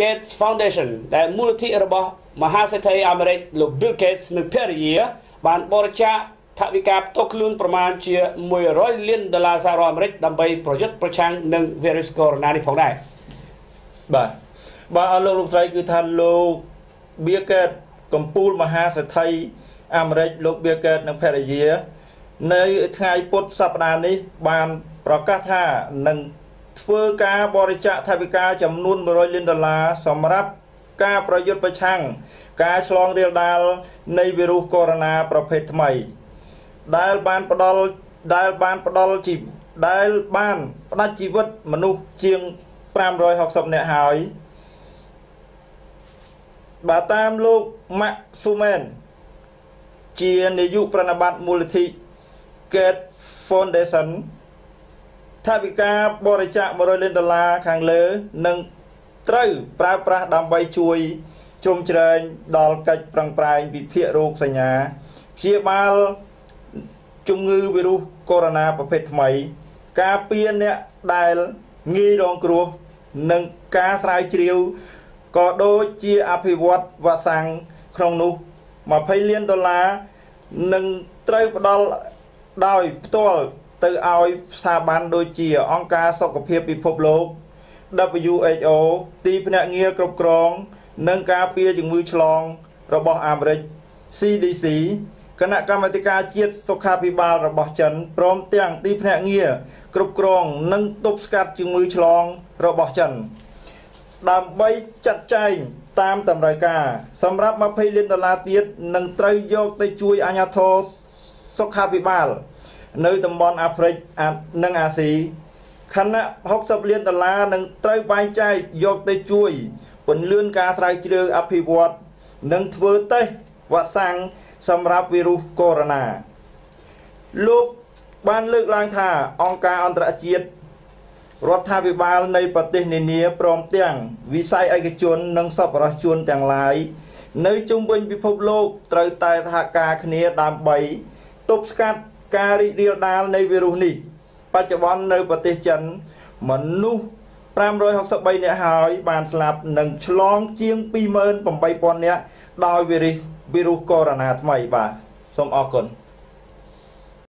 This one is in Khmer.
Gates Foundation ដែលមូលនិធិរបស់មហាសេដ្ឋីអាមេរិកលោក Bill Gates និងភរិយាបានបរិច្ចាគថវិកាផ្ទាល់ខ្លួនប្រមាណជា100លានដុល្លារសហរដ្ឋអាមេរិកដើម្បីប្រយុទ្ធប្រឆាំងនឹងវីរុសកូវីដ -19 នេះផងដែរបាទបាទអរលោកលោកស្រីគឺថាលោក Bill Gates កម្ពុជាមហាសេដ្ឋីអាមេរិកលោក Bill Gates និងភរិយា នៅថ្ងៃពុធសប្តាហ៍នេះបានប្រកាសថានឹង ធ្វើការបរិច្ចាគថវិកាចំនួន100លានដុល្លារសម្រាប់ការប្រយុទ្ធប្រឆាំងការឆ្លងរាលដាលនៃវីរុសកូវីដ -19 ប្រភេទថ្មី ដែលបានផ្ដល់ដែលបានផ្ដល់ជីដែលបានផ្ដាច់ជីវិតមនុស្សជាង560នាក់ហើយបាទតាមលោកម៉ាក់ស៊ូមែនជានាយកប្រណិប័តមូលនិធិ Gate Foundation ថាវិការបរិច្ចាគ100លានដុល្លារខាងលើនឹងត្រូវប្រើប្រាស់ដើម្បីជួយជ្រោមជ្រែងដល់កិច្ចប្រឹងប្រែងវិភាគរោគសញ្ញាព្យាបាលជំងឺវីរុសកូវីដ -19 ប្រភេទថ្មី ការពារអ្នកដែលងាយរងគ្រោះនិងការស្រាវជ្រាវក៏ដូចជាអភិវឌ្ឍវ៉ាក់សាំងក្នុងនោះ20លានដុល្លារនឹងត្រូវផ្ដល់ដោយផ្ទាល់ ទៅឲ្យស្ថាប័នដូចជា អង្គការសុខភាពពិភពលោក WHO ទីភ្នាក់ងារគ្រប់គ្រង និងការពារជំងឺឆ្លង របស់អាមេរិក CDC គណៈកម្មាធិការជាតិសុខាភិបាលរបស់ចិនព្រមទាំងទីភ្នាក់ងារគ្រប់គ្រង និងទប់ស្កាត់ជំងឺឆ្លងរបស់ចិន ដើម្បីចាត់ចែងតាមតម្រូវការ សម្រាប់20លានដុល្លារទៀតនឹងត្រូវយកទៅជួយអាជ្ញាធរសុខាភិបាល នៅតំបន់អាហ្វ្រិកនិងអាស៊ីខណៈ60លានដុល្លារនឹងត្រូវបែងចែកយកទៅជួយពន្លឿនការស្រាវជ្រាវអភិវឌ្ឍនិងធ្វើតេស្តវ៉ាក់សាំងសម្រាប់វីរុសកូវីដ -19 លោកបានលើកឡើងថាអង្គការអន្តរជាតិរដ្ឋាភិបាលនៃប្រទេសនានាព្រមទាំងវិស័យឯកជននិងសប្បុរសជនទាំងឡាយនៅជុំវិញពិភពលោកត្រូវតែសហការគ្នាដើម្បីទប់ស្កាត់ ការរីករាលដាលនៃវីរុសនេះបច្ចុប្បន្ននៅប្រទេសចិនមនុស្ស563នាក់ហើយបានស្លាប់និងឆ្លងជាង28000នាក់ដោយវីរុសវីរុសកូវីដ -19 ថ្មីបាទសូមអរគុណ